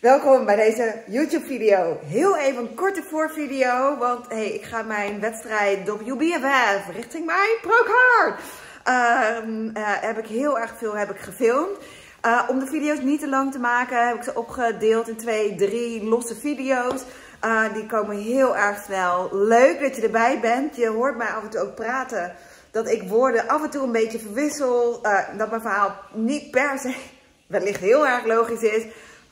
Welkom bij deze YouTube video. Heel even een korte voorvideo, want hey, ik ga mijn wedstrijd WBFF richting mijn Procard. Uh, uh, heb ik heel erg veel heb ik gefilmd. Uh, om de video's niet te lang te maken heb ik ze opgedeeld in twee, drie losse video's. Uh, die komen heel erg snel. Leuk dat je erbij bent. Je hoort mij af en toe ook praten. Dat ik woorden af en toe een beetje verwissel. Dat mijn verhaal niet per se wellicht heel erg logisch is.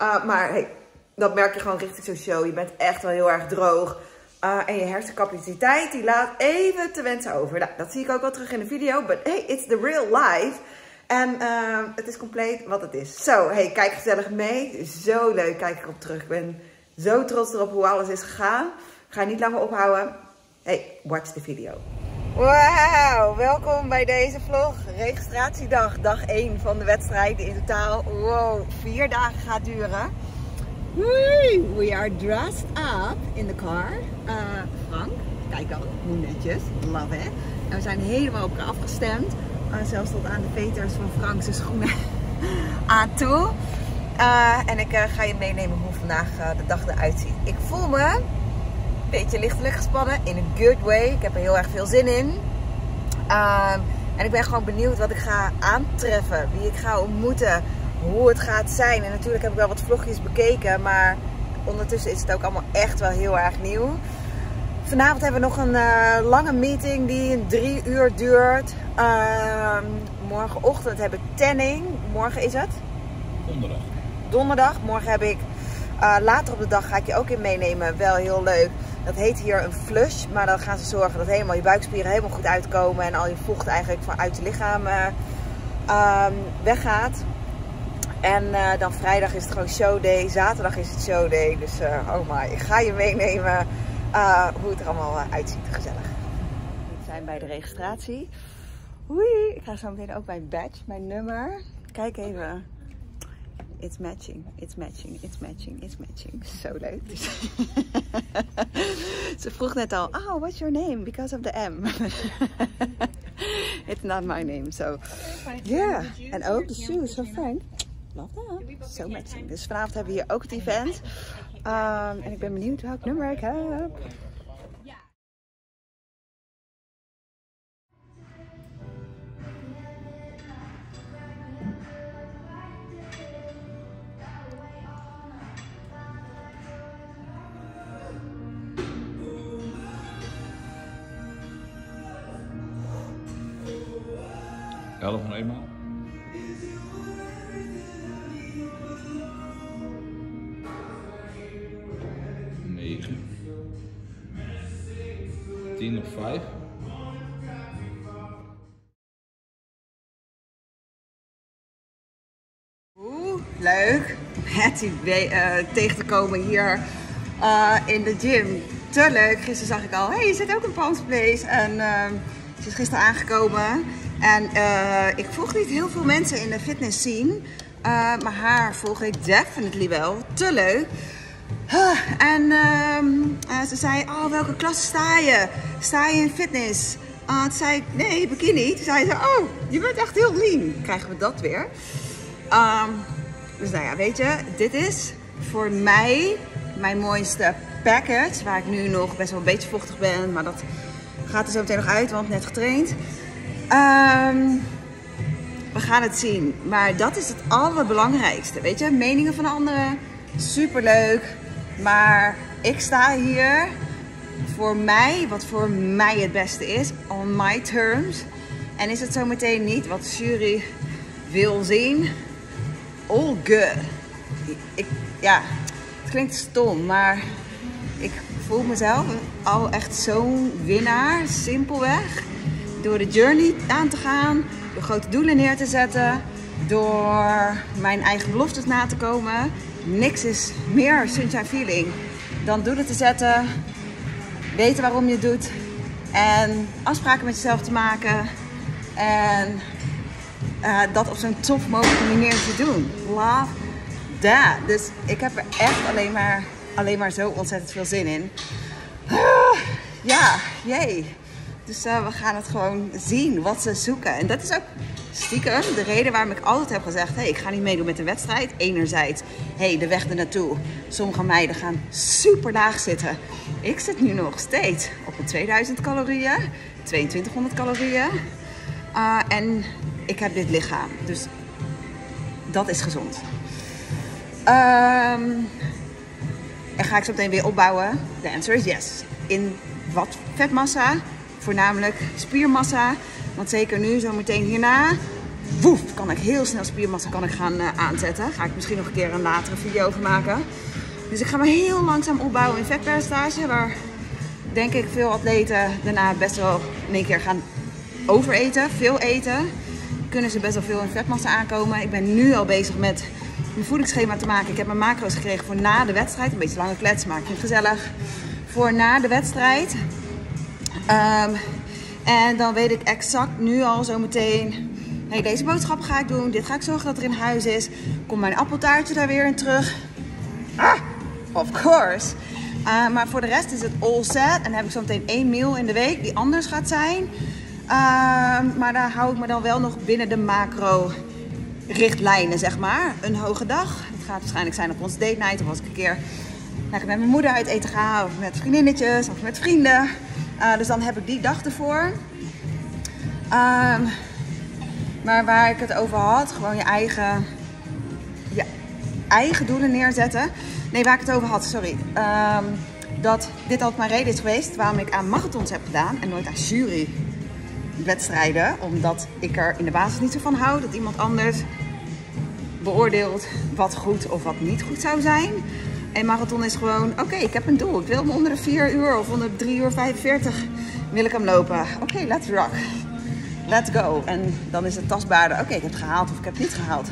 Uh, maar hey, dat merk je gewoon richting zo'n show. Je bent echt wel heel erg droog. Uh, en je hersencapaciteit die laat even te wensen over. Nou, dat zie ik ook wel terug in de video. But hey, it's the real life. En uh, het is compleet wat het is. Zo, hey, kijk gezellig mee. Zo leuk, kijk ik op terug. Ik ben zo trots erop hoe alles is gegaan. Ga niet langer ophouden. Hey, watch the video. Wauw, welkom bij deze vlog. Registratiedag, dag 1 van de wedstrijd. In totaal, wow, vier dagen gaat duren. We are dressed up in the car. Uh, Frank, kijk al, hoe netjes. Love it. En we zijn helemaal op elkaar afgestemd. Uh, zelfs tot aan de veters van Frank's schoenen aan toe. Uh, en ik ga je meenemen hoe vandaag de dag eruit ziet. Ik voel me beetje lichtelijk gespannen, in een good way. Ik heb er heel erg veel zin in. en ik ben gewoon benieuwd wat ik ga aantreffen, wie ik ga ontmoeten, hoe het gaat zijn. En natuurlijk heb ik wel wat vlogjes bekeken, maar ondertussen is het ook allemaal echt wel heel erg nieuw. Vanavond hebben we nog een lange meeting die een drie uur duurt. morgenochtend heb ik tanning. Morgen is het? Donderdag donderdag. Morgen heb ik, uh, later op de dag ga ik je ook in meenemen. Wel heel leuk. Dat heet hier een flush. Maar dan gaan ze zorgen dat helemaal je buikspieren helemaal goed uitkomen. En al je vocht eigenlijk vanuit je lichaam uh, um, weggaat. En uh, dan vrijdag is het gewoon showday. Zaterdag is het showday. Dus oh my, ik ga je meenemen hoe het er allemaal uitziet. Gezellig. We zijn bij de registratie. Oei, ik ga zo meteen ook mijn badge, mijn nummer. Kijk even. It's matching, it's matching, it's matching, it's matching. Zo leuk. Ze vroeg net al, oh, what's your name? Because of the M. it's not my name, so. Yeah, en ook de shoes van Frank. Love that. Zo matching. Dus vanavond hebben we hier ook het event. Um, en ik ben benieuwd welk nummer ik heb. 4. 10 of 5. Oeh, leuk. Patty uh, tegen te komen hier eh, in de gym. Te leuk. Gisteren zag ik al, hey, je zit ook in Palms Place. En ehm, ze is gisteren aangekomen. En eh, ik volg niet heel veel mensen in de fitness scene. maar haar volg ik definitely wel. Te leuk. En uh, ze zei, oh welke klasse sta je? Sta je in fitness? Uh, toen zei ik, nee, bikini. Toen zei ze, oh, je bent echt heel lean. Krijgen we dat weer. Um, dus nou ja, weet je, dit is voor mij mijn mooiste package. Waar ik nu nog best wel een beetje vochtig ben. Maar dat gaat er zo meteen nog uit, want net getraind. Um, we gaan het zien. Maar dat is het allerbelangrijkste. Weet je, meningen van anderen, superleuk. Maar ik sta hier voor mij, wat voor mij het beste is, on my terms. En is het zo meteen niet wat de jury wil zien? All good. Ik, ja, het klinkt stom, maar ik voel mezelf al echt zo'n winnaar, simpelweg door de journey aan te gaan, door grote doelen neer te zetten, door mijn eigen beloftes na te komen. Niks is meer sunshine feeling dan doelen te zetten, weten waarom je het doet en afspraken met jezelf te maken en uh, dat op zo'n tof mogelijke manier te doen. Love that. Dus ik heb er echt alleen maar, alleen maar zo ontzettend veel zin in. Ja, jee. Dus uh, we gaan het gewoon zien wat ze zoeken. En dat is ook stiekem de reden waarom ik altijd heb gezegd: hey, ik ga niet meedoen met de wedstrijd. Enerzijds, hey, de weg er naartoe. Sommige meiden gaan super laag zitten. Ik zit nu nog steeds op een 2000 calorieën, 2200 calorieën. Uh, en ik heb dit lichaam. Dus dat is gezond. Um, en ga ik zo meteen weer opbouwen? De answer is yes. In wat vetmassa? Voornamelijk spiermassa. Want zeker nu, zo meteen hierna, woef, kan ik heel snel spiermassa kan ik gaan uh, aanzetten. Ga ik misschien nog een keer een latere video over maken. Dus ik ga me heel langzaam opbouwen in vetpercentage. Waar denk ik veel atleten daarna best wel in één keer gaan overeten, veel eten. Kunnen ze best wel veel in vetmassa aankomen. Ik ben nu al bezig met mijn voedingsschema te maken. Ik heb mijn macro's gekregen voor na de wedstrijd. Een beetje lange klets, maar ik gezellig. Voor na de wedstrijd. Um, en dan weet ik exact nu al zo meteen. Hey, deze boodschap ga ik doen. Dit ga ik zorgen dat er in huis is. Komt mijn appeltaartje daar weer in terug? Ah, of course. Uh, maar voor de rest is het all set. En heb ik zo meteen één meal in de week die anders gaat zijn. Uh, maar daar hou ik me dan wel nog binnen de macro richtlijnen, zeg maar. Een hoge dag. Het gaat waarschijnlijk zijn op onze date night. Of als ik een keer met mijn moeder uit eten ga. Of met vriendinnetjes. Of met vrienden. Uh, dus dan heb ik die dag ervoor. Um, maar waar ik het over had, gewoon je eigen, je eigen doelen neerzetten. Nee, waar ik het over had, sorry. Um, dat dit altijd mijn reden is geweest waarom ik aan marathons heb gedaan en nooit aan jurywedstrijden. Omdat ik er in de basis niet zo van hou dat iemand anders beoordeelt wat goed of wat niet goed zou zijn. En marathon is gewoon, oké, ik heb een doel. Ik wil hem onder de 4 uur of onder de 3 uur 45 wil ik hem lopen. Oké, let's rock. Let's go. En dan is het tastbaarder. Oké, ik heb het gehaald of ik heb het niet gehaald.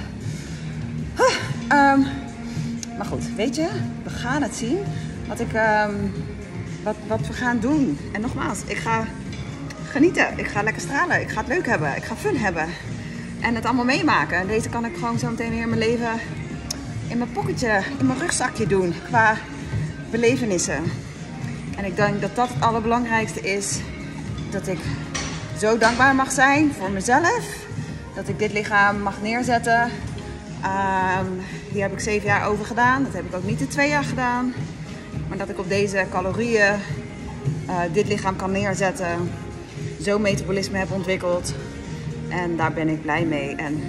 Huh, um, maar goed, weet je, we gaan het zien. Wat, ik, um, wat, wat we gaan doen. En nogmaals, ik ga genieten. Ik ga lekker stralen. Ik ga het leuk hebben. Ik ga fun hebben. En het allemaal meemaken. En deze kan ik gewoon zo meteen weer in mijn leven in mijn pocketje, in mijn rugzakje doen qua belevenissen. En ik denk dat dat het allerbelangrijkste is. Dat ik zo dankbaar mag zijn voor mezelf. Dat ik dit lichaam mag neerzetten. Um, hier heb ik zeven jaar over gedaan. Dat heb ik ook niet in twee jaar gedaan. Maar dat ik op deze calorieën uh, dit lichaam kan neerzetten. Zo metabolisme heb ontwikkeld. En daar ben ik blij mee. En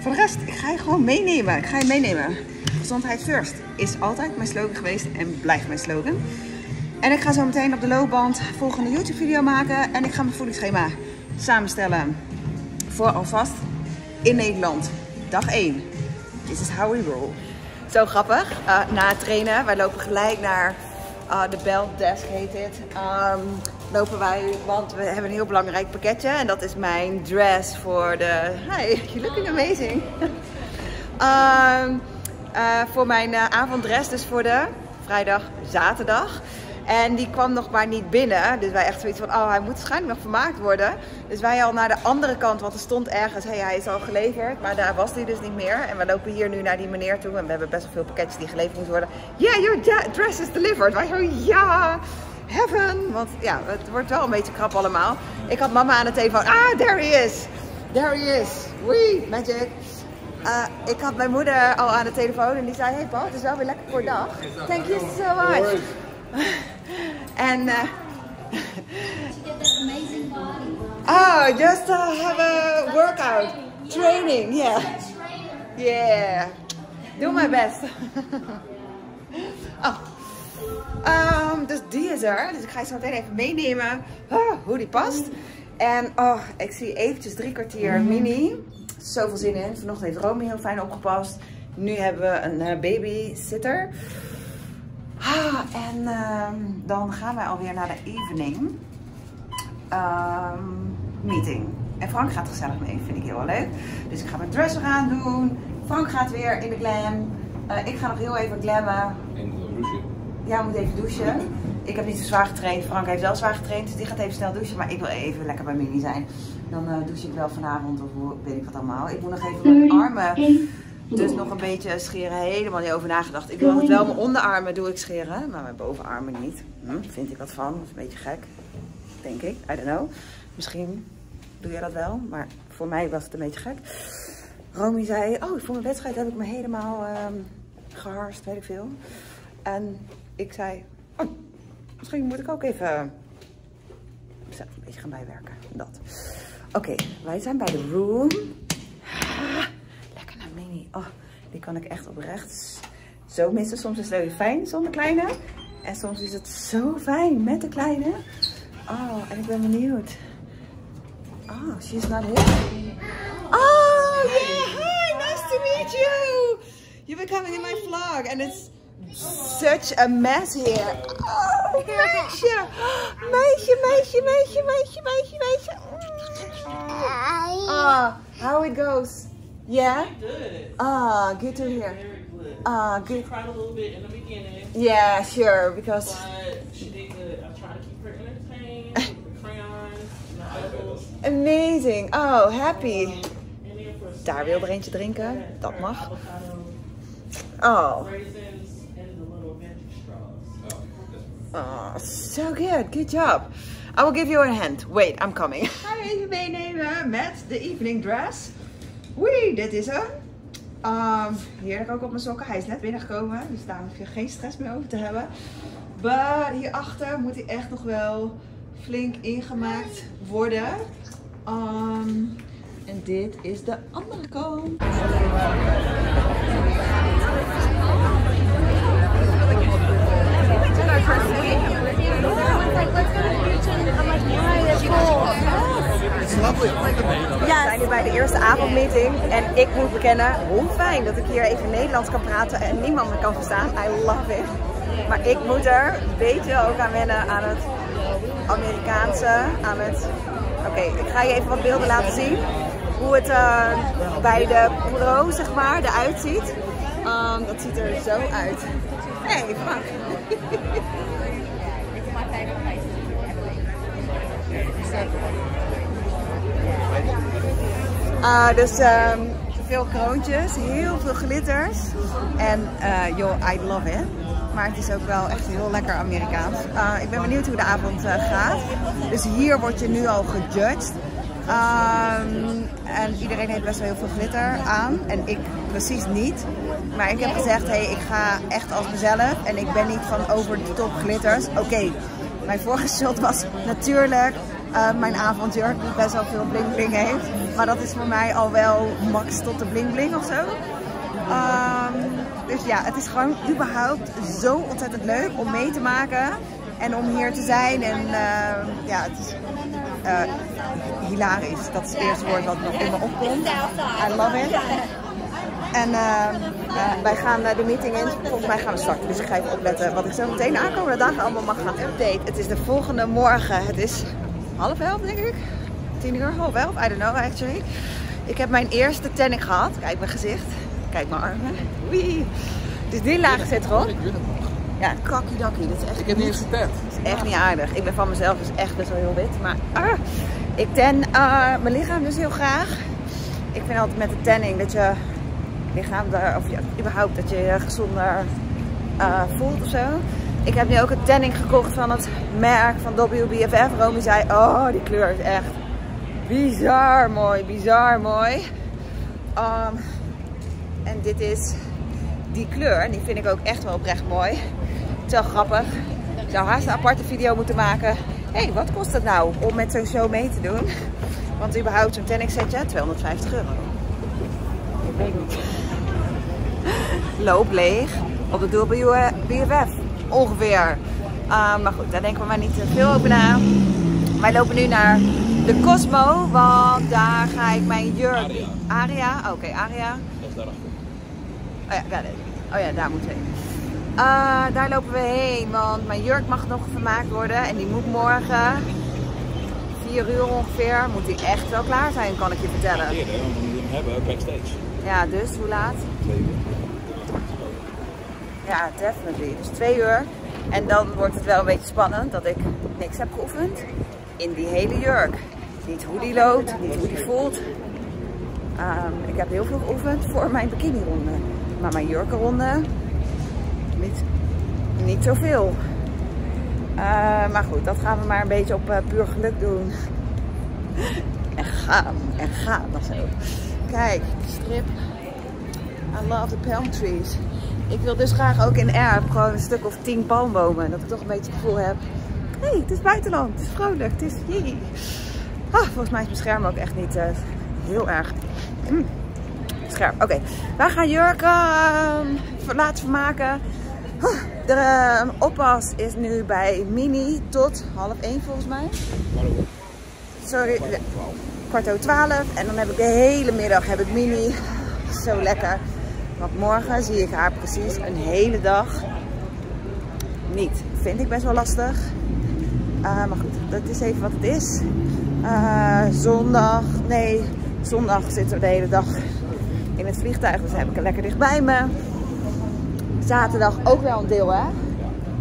voor de rest, ik ga je gewoon meenemen. Ik ga je meenemen. Gezondheid first is altijd mijn slogan geweest en blijft mijn slogan. En ik ga zo meteen op de loopband volgende YouTube video maken. En ik ga mijn voedingsschema samenstellen. Voor alvast in Nederland. Dag 1. This is how we roll. Zo grappig. Uh, na het trainen, wij lopen gelijk naar uh, de belt desk heet dit. Lopen wij, want we hebben een heel belangrijk pakketje. En dat is mijn dress voor de... Hi, you looking amazing. um, uh, voor mijn uh, avonddress, dus voor de vrijdag, zaterdag. En die kwam nog maar niet binnen. Dus wij echt zoiets van, oh, hij moet waarschijnlijk nog vermaakt worden. Dus wij al naar de andere kant, want er stond ergens, hey, hij is al geleverd. Maar daar was hij dus niet meer. En we lopen hier nu naar die meneer toe. En we hebben best wel veel pakketjes die geleverd moeten worden. Yeah, your dress is delivered. Wij zo, ja, heaven. Want ja, het wordt wel een beetje krap allemaal. Ik had mama aan de telefoon. Ah, there he is. There he is. Wee, magic. Uh, ik had mijn moeder al aan de telefoon en die zei: Hey Paul, het is wel weer lekker voor dag. Thank you so much. en. Uh, oh, just to have a workout. Training, yeah. Yeah. Do my best. oh. Um, dus die is er. Dus ik ga je zo meteen even meenemen oh, hoe die past. En oh, ik zie eventjes drie kwartier mini. Zoveel zin in. Vanochtend heeft Romy heel fijn opgepast. Nu hebben we een uh, babysitter. Ah, en um, dan gaan wij alweer naar de evening um, meeting. En Frank gaat gezellig mee, vind ik heel leuk. Dus ik ga mijn dress aan doen. Frank gaat weer in de glam. Uh, ik ga nog heel even glammen. Ja, moet even douchen. Ik heb niet zo zwaar getraind. Frank heeft wel zwaar getraind, dus die gaat even snel douchen. Maar ik wil even lekker bij Mini zijn. Dan uh, douche ik wel vanavond of weet ik wat allemaal. Ik moet nog even mijn armen dus nog een beetje scheren. Helemaal niet over nagedacht. Ik wil het wel mijn onderarmen doe ik scheren, maar mijn bovenarmen niet. Hm, vind ik wat van. Dat is een beetje gek. Denk ik. I don't know. Misschien doe jij dat wel, maar voor mij was het een beetje gek. Romy zei, oh, voor mijn wedstrijd heb ik me helemaal ehm geharst, weet ik veel. En ik zei, oh, misschien moet ik ook even zelf een beetje gaan bijwerken. Dat. Oké, wij zijn bij de room. Ah, lekker naar mini. Oh, die kan ik echt oprecht zo missen. Soms is het heel fijn zonder kleine. En soms is het zo fijn met de kleine. Oh, en ik ben benieuwd. Oh, she's not here. Oh, yeah. Hi, nice to meet you. You've been coming in my vlog and it's such a mess here. Oh, meisje. Meisje, meisje, meisje, meisje, meisje, meisje. Ah, how it goes. Yeah? Ah, good to hear. Very good. Ah, She good. cried a little bit in the beginning, Yeah, sure, because but she did good. I tried to keep her entertained with the crayons, the puzzles. amazing. Oh, happy. For Daar wil er eentje drinken. Dat mag. Avocado, Oh, raisins, and the little veggie straws. Oh, so good. Good job. I will give you a hand. Wait, I'm coming. Ga je even meenemen met de evening dress. Oei, dit is hem. Heerlijk ook op mijn sokken. Hij is net binnengekomen, dus daar hoef je geen stress meer over te hebben. Maar hierachter moet hij echt nog wel flink ingemaakt worden. Um, en dit is de andere kant. We zijn nu bij de eerste avondmeeting en ik moet bekennen hoe fijn dat ik hier even Nederlands kan praten en niemand me kan verstaan. I love it. Maar ik moet er een beetje ook aan wennen aan het Amerikaanse, aan het... Oké, ik ga je even wat beelden laten zien. Hoe het eh, bij de pro, zeg maar, eruit ziet. Um, dat ziet er zo uit. Hey, Frank. Ah, dus ehm, veel kroontjes, heel veel glitters. En eh, joh, I love it. Maar het is ook wel echt heel lekker Amerikaans. Ah, ik ben benieuwd hoe de avond eh, gaat. Dus hier word je nu al gejudged. Ehm, en iedereen heeft best wel heel veel glitter aan. En ik precies niet. Maar ik heb gezegd, hey, ik ga echt als mezelf. En ik ben niet van over de top glitters. Oké, mijn vorige shot was natuurlijk eh, mijn avondjurk die best wel veel bling bling heeft. Maar dat is voor mij al wel max tot de bling bling of zo. Ehm, dus ja, het is gewoon überhaupt zo ontzettend leuk om mee te maken. En om hier te zijn. En ehm, ja, het is eh, hilarisch. Dat is het eerste woord wat nog in me opkomt. I love it. En ehm, eh, wij gaan eh, de meeting in. Volgens mij gaan we starten. Dus ik ga even opletten wat ik zo meteen de aankomende dagen allemaal mag gaan update. Het is de volgende morgen. Het is half elf denk ik. Tien uur, half elf. I don't know actually. Ik heb mijn eerste tanning gehad. Kijk mijn gezicht. Kijk mijn armen. Wee. Dus die laag zit erop. Ik win het nog. Ja, kakkie Dat is echt Ik heb niet eens getest. dat is echt niet aardig. Ik ben van mezelf dus echt best wel heel wit. Maar ah, ik tan ah, mijn lichaam dus heel graag. Ik vind altijd met de tanning dat je lichaam, of überhaupt dat je je gezonder eh, voelt of zo. Ik heb nu ook een tanning gekocht van het merk van WBFF. Romy zei, oh die kleur is echt bizar mooi, bizar mooi. Um, en dit is die kleur. En die vind ik ook echt wel oprecht mooi. Het is wel grappig. Ik zou haast een aparte video moeten maken. Hé, hey, wat kost het nou om met zo'n show mee te doen? Want überhaupt zo'n tanning setje, 250 euro. Ik weet niet. Loop leeg op de WBFF. Ongeveer. Uh, maar goed, daar denken we maar niet te veel over na. Wij lopen nu naar de Cosmo, want daar ga ik mijn jurk... Aria. Aria? Oké, Aria. Dat is daarachter. Oh ja, it. Oh ja, daar moeten we heen. Ah, daar lopen we heen, want mijn jurk mag nog gemaakt worden. En die moet morgen, 4 uur ongeveer, moet die echt wel klaar zijn, kan ik je vertellen. Eerder, want we moeten hem hebben backstage. Ja, dus hoe laat? Twee uur. Ja, definitely. Dus 2 uur. En dan wordt het wel een beetje spannend dat ik niks heb geoefend in die hele jurk. Niet hoe die loopt, niet hoe die voelt. Ehm, ik heb heel veel geoefend voor mijn bikinironde. Maar mijn jurkenronde, niet, niet zoveel. Eh, maar goed, dat gaan we maar een beetje op eh, puur geluk doen. en gaan en gaan. Dat zo. Kijk, strip. I love the palm trees. Ik wil dus graag ook in Erp gewoon een stuk of tien palmbomen. Dat ik toch een beetje het gevoel heb. Hé, hey, het is buitenland. Het is vrolijk. Het is jee. Ah, volgens mij is mijn scherm ook echt niet uh, heel erg mm, scherp. Oké, okay. wij gaan jurken uh, laten vermaken. Ah, de oppas is nu bij Mini tot half één volgens mij. Sorry, kwart over twaalf. En dan heb ik de hele middag heb ik Mini. Zo lekker. Want morgen zie ik haar precies een hele dag niet. Vind ik best wel lastig. Uh, maar goed, dat is even wat het is. Uh, zondag, nee, zondag zitten we de hele dag in het vliegtuig. Dus heb ik er lekker dichtbij me. Zaterdag ook wel een deel, hè?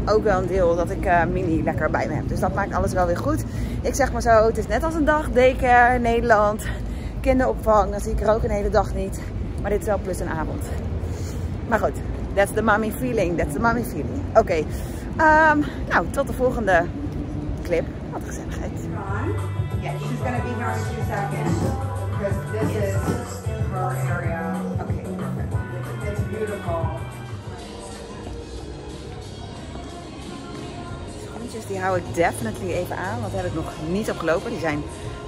Ook wel een deel dat ik uh, mini lekker bij me heb. Dus dat maakt alles wel weer goed. Ik zeg maar zo, het is net als een dag daycare Nederland. Kinderopvang, dan zie ik er ook een hele dag niet. Maar dit is wel plus een avond. Maar goed, that's the mommy feeling. That's the mommy feeling. Oké, okay. um, nou, tot de volgende clip. Wat gezelligheid. Yeah, she's gonna be here in two seconds. Because this is her area. Okay, perfect. It's beautiful. Schoentjes die hou ik definitely even aan. Want die heb ik nog niet opgelopen. Die zijn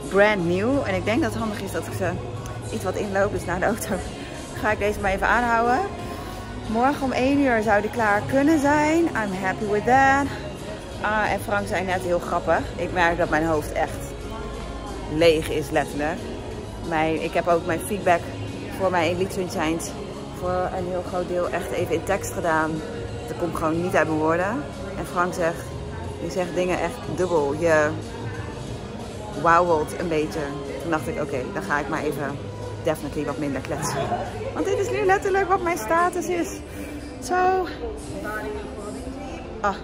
brand new. En ik denk dat het handig is dat ik ze iets wat inloop. Dus naar de auto ga ik deze maar even aanhouden. Morgen om 1 uur zou die klaar kunnen zijn. I'm happy with that. Ah, en Frank zei net heel grappig. Ik merk dat mijn hoofd echt leeg is, letterlijk. Mijn, ik heb ook mijn feedback voor mijn Elite Sunshines voor een heel groot deel echt even in tekst gedaan. Dat komt gewoon niet uit mijn woorden. En Frank zegt, je zegt dingen echt dubbel. Je wauwelt een beetje. Toen dacht ik, oké, dan ga ik maar even definitely wat minder kletsen. Want dit is nu letterlijk wat mijn status is. Zo. Ah.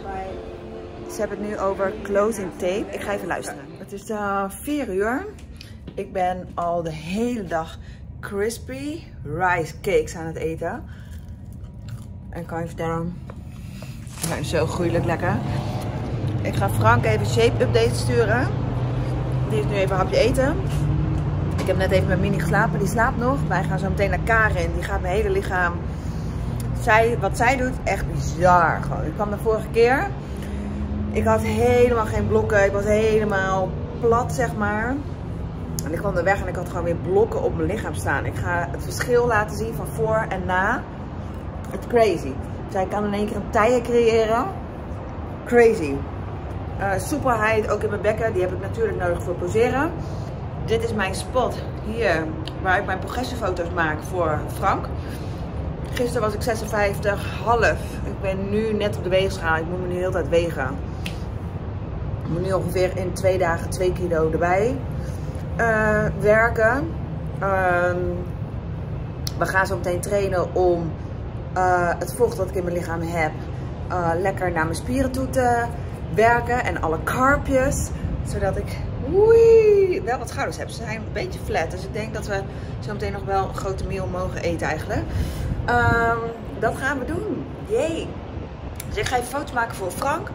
Ze hebben het nu over closing tape. Ik ga even luisteren. Het is uh, 4 uur. Ik ben al de hele dag crispy rice cakes aan het eten. En kan je vertellen, ze zijn zo gruwelijk lekker. Ik ga Frank even shape update sturen. Die is nu even een hapje eten. Ik heb net even met Mini geslapen, die slaapt nog. Wij gaan zo meteen naar Karin, die gaat mijn hele lichaam... Zij, wat zij doet, echt bizar gewoon. Ik kwam de vorige keer, ik had helemaal geen blokken, ik was helemaal plat zeg maar. En ik kwam er weg en ik had gewoon weer blokken op mijn lichaam staan. Ik ga het verschil laten zien van voor en na. Het is crazy. Zij kan in één keer een taille creëren. Crazy. Uh, soepelheid ook in mijn bekken, die heb ik natuurlijk nodig voor poseren. Dit is mijn spot hier waar ik mijn progressiefoto's maak voor Frank. Gisteren was ik 56, half. Ik ben nu net op de weegschaal. Ik moet me nu de hele tijd wegen. Ik moet nu ongeveer in twee dagen 2 kilo erbij uh, werken. Uh, we gaan zo meteen trainen om uh, het vocht dat ik in mijn lichaam heb uh, lekker naar mijn spieren toe te werken. En alle karpjes. Zodat ik Oei, wel wat schouders heb. Ze zijn een beetje flat. Dus ik denk dat we zo meteen nog wel een grote meal mogen eten eigenlijk. Um, dat gaan we doen. Jee. Dus ik ga even foto's maken voor Frank.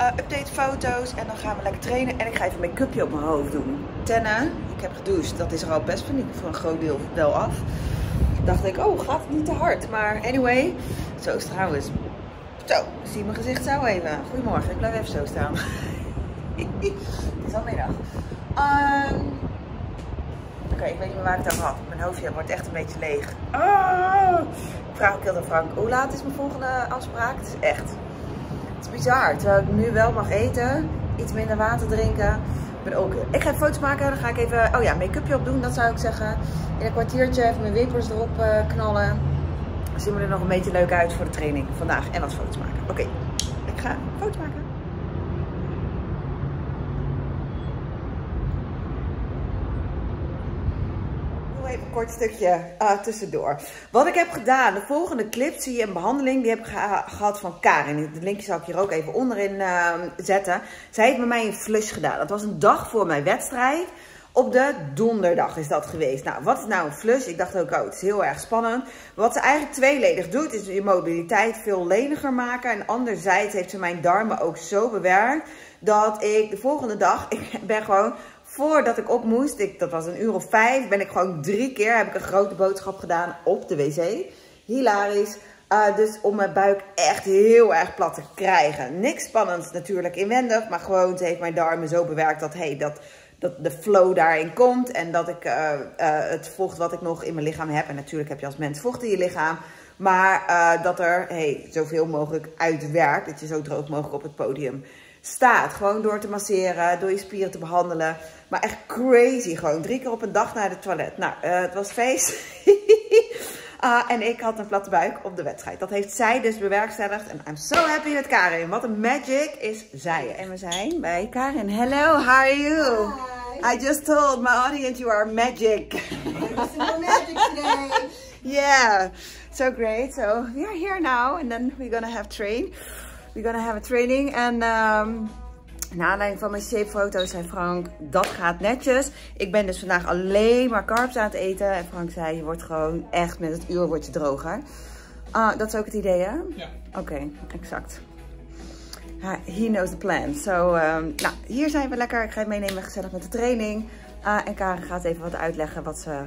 Uh, update foto's. En dan gaan we lekker trainen. En ik ga even mijn cupje op mijn hoofd doen. Tennen. Ik heb gedoucht. Dat is er al best ik voor een groot deel wel af. Dacht ik, oh gaat het niet te hard. Maar anyway. Zo is trouwens. Zo, zie mijn gezicht zo even. Goedemorgen, ik blijf even zo staan. het is al middag. Um, Oké, ik weet niet meer waar ik het over had. Mijn hoofdje wordt echt een beetje leeg. Oh, ik vraag ook heel aan Frank, hoe laat is mijn volgende afspraak? Het is echt, het is bizar. Terwijl ik nu wel mag eten, iets minder water drinken. Ik, ben ook, ik ga foto's maken, dan ga ik even, oh ja, make-upje opdoen, dat zou ik zeggen. In een kwartiertje even mijn wimpers erop uh, knallen. Dan zien we er nog een beetje leuk uit voor de training vandaag. En wat foto's maken. Oké, ik ga foto's maken. even een kort stukje uh, tussendoor. Wat ik heb gedaan, de volgende clip zie je een behandeling. Die heb ik gehad van Karin. De linkje zal ik hier ook even onderin uh, zetten. Zij heeft bij mij een flush gedaan. Dat was een dag voor mijn wedstrijd. Op de donderdag is dat geweest. Nou, wat is nou een flush? Ik dacht ook, oh, het is heel erg spannend. Wat ze eigenlijk tweeledig doet, is je mobiliteit veel leniger maken. En anderzijds heeft ze mijn darmen ook zo bewerkt, dat ik de volgende dag, ik ben gewoon voordat ik op moest, ik, dat was een uur of vijf, ben ik gewoon drie keer, heb ik een grote boodschap gedaan op de wc. Hilarisch. Uh, dus om mijn buik echt heel erg plat te krijgen. Niks spannends natuurlijk inwendig, maar gewoon ze heeft mijn darmen zo bewerkt dat, hey, dat, dat de flow daarin komt. En dat ik uh, uh, het vocht wat ik nog in mijn lichaam heb, en natuurlijk heb je als mens vocht in je lichaam, maar dat er hey, zoveel mogelijk uitwerkt, dat je zo droog mogelijk op het podium staat. Gewoon door te masseren, door je spieren te behandelen. Maar echt crazy gewoon. Drie keer op een dag naar de toilet. Nou, uh, het was feest. uh, en ik had een platte buik op de wedstrijd. Dat heeft zij dus bewerkstelligd. En I'm so happy met Karin. Wat een magic is zij. En we zijn bij Karin. Hello, how are you? Hi. I just told my audience you are magic. Magic today. yeah, so great. So we are here now. And then we're gonna have train. We're gonna have a training. En um, naar aanleiding van mijn shapefoto's zei Frank, dat gaat netjes. Ik ben dus vandaag alleen maar carbs aan het eten. En Frank zei, je wordt gewoon echt met het uur word je droger. Uh, dat is ook het idee, hè? Ja. Oké, okay, exact. He knows the plan. So, um, nou, hier zijn we lekker. Ik ga je meenemen gezellig met de training. Uh, en Karen gaat even wat uitleggen wat ze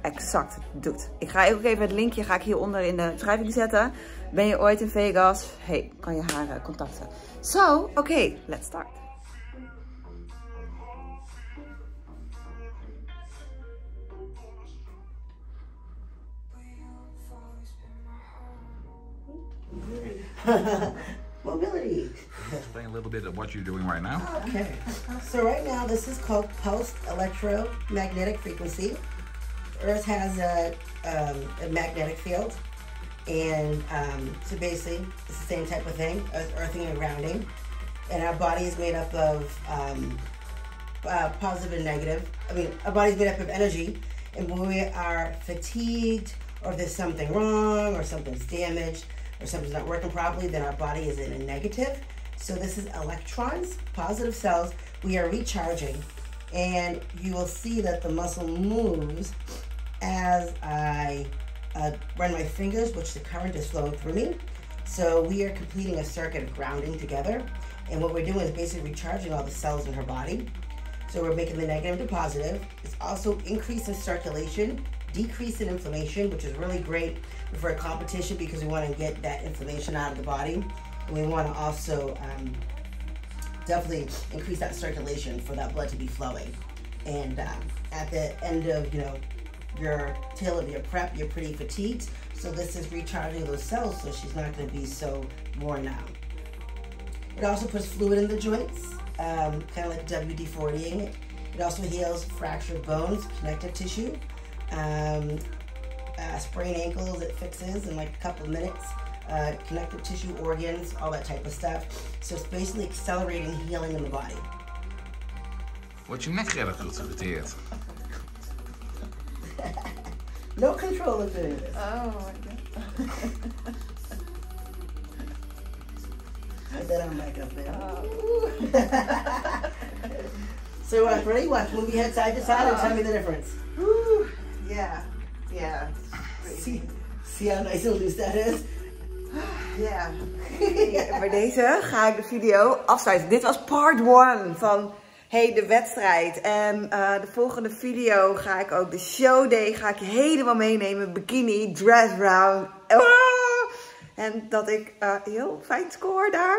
exact doet. Ik ga ook even het linkje ga ik hieronder in de beschrijving zetten. Ben je ooit in Vegas? Hey, kan je haar uh, contacten. So, oké, okay, let's start. Mobility. Explain a little bit of what you're doing right now. Okay. So right now this is called pulse electromagnetic frequency. Earth has a, um, a magnetic field. And um, so basically it's the same type of thing, as earthing and grounding. And our body is made up of um, uh, positive and negative. I mean, our body's made up of energy. And when we are fatigued or there's something wrong or something's damaged, or something's not working properly, then our body is in a negative. So this is electrons, positive cells. We are recharging. And you will see that the muscle moves as I uh, run my fingers, which the current is flowing through me. So we are completing a circuit of grounding together. And what we're doing is basically recharging all the cells in her body. So we're making the negative to positive. It's also increase in circulation, decrease in inflammation, which is really great for a competition because we want to get that inflammation out of the body. We want to also um, definitely increase that circulation for that blood to be flowing. And um, at the end of, you know, your tail of your prep, you're pretty fatigued. So this is recharging those cells so she's not going to be so worn out. It also puts fluid in the joints, um, kind of like WD-40ing it. It also heals fractured bones, connective tissue. Um, uh, sprained ankles, it fixes in like a couple minutes. Uh, connective tissue organs, all that type of stuff. So it's basically accelerating healing in the body. Wordt je nek erg goed geïrriteerd? no control of this. Oh my god. Put that on back up there. Oh. so uh, ready? Watch. Move your head side to side and tell me the difference. Woo. Yeah. Yeah. See, see how nice and loose that is? Ja. Bij deze ga ik de video afsluiten. Dit was part 1 van hey, de wedstrijd. En uh, de volgende video ga ik ook de show day ga ik helemaal meenemen. Bikini, dress round. En dat ik uh, heel fijn score daar.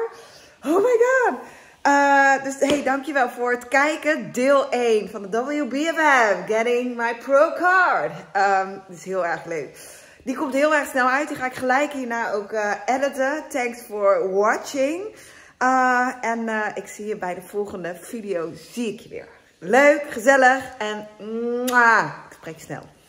Oh my god. Uh, dus hey, dankjewel voor het kijken. Deel 1 van de WBFF. Getting my pro card. Um, is heel erg leuk. Die komt heel erg snel uit. Die ga ik gelijk hierna ook uh, editen. Thanks for watching. Uh, en uh, ik zie je bij de volgende video. Zie ik je weer. Leuk, gezellig en mwah, ik spreek snel.